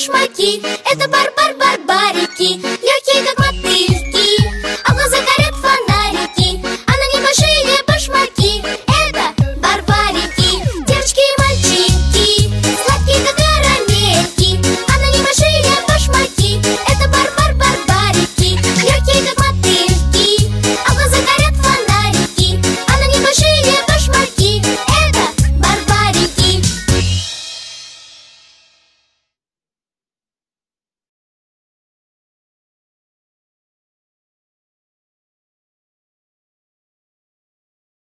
башмаки Это Барбарбар